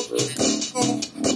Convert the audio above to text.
oh, oh.